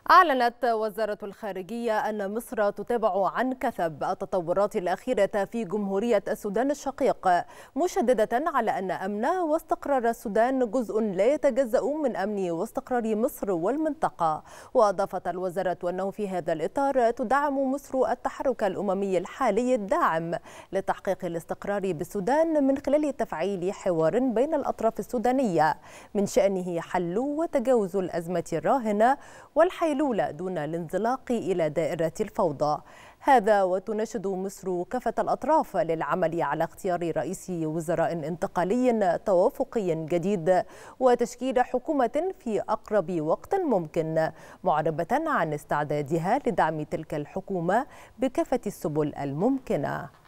أعلنت وزارة الخارجية أن مصر تتابع عن كثب التطورات الأخيرة في جمهورية السودان الشقيق مشددة على أن أمن واستقرار السودان جزء لا يتجزأ من أمن واستقرار مصر والمنطقة. وأضافت الوزارة أنه في هذا الإطار تدعم مصر التحرك الأممي الحالي الداعم لتحقيق الاستقرار بالسودان من خلال تفعيل حوار بين الأطراف السودانية من شأنه حل وتجاوز الأزمة الراهنة والحياة الحلول دون الانزلاق إلى دائرة الفوضى. هذا وتناشد مصر كافة الأطراف للعمل على اختيار رئيس وزراء انتقالي توافقي جديد وتشكيل حكومة في أقرب وقت ممكن معربة عن استعدادها لدعم تلك الحكومة بكافة السبل الممكنة.